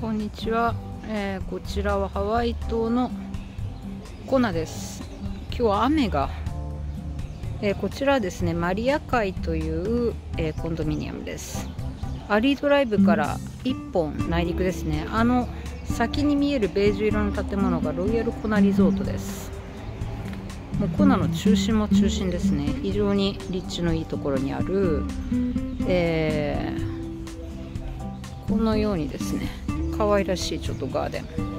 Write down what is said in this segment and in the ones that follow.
こんにちは、えーこちらはハワイ島のコナです。今日は雨が、えーこちらはですねマリア海という、えーコンドミニアムです。アリードライブから1本内陸ですね。あの先に見えるベージュ色の建物がロイヤルコナリゾートです。もうコナの中心も中心ですね。非常に立地のいいところにある、えーこのようにですね。可愛らしいちょっとガーデン。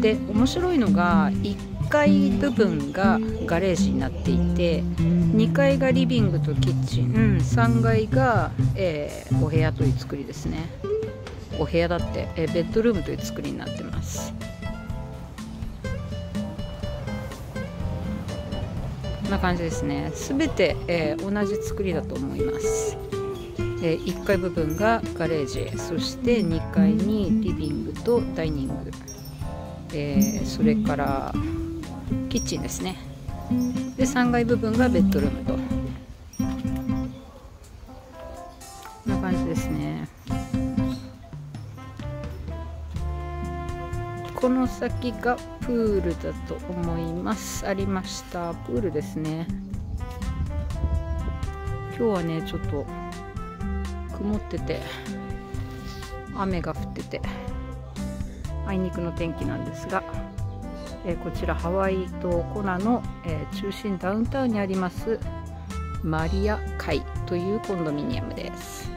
で面白いのが1階部分がガレージになっていて2階がリビングとキッチン3階が、えーお部屋という作りですね。お部屋だって、えーベッドルームという作りになってます。こんな感じですね。全て、えー同じ作りだと思います。えー1階部分がガレージそして2階にリビングとダイニング、えーそれからキッチンですね。で3階部分がベッドルームと。こんな感じですね。この先がプールだと思います。ありました。プールですね。今日はねちょっと曇ってて雨が降っててあいにくの天気なんですが、えーこちらハワイ島コナの、えー中心ダウンタウンにありますマリア海というコンドミニアムです。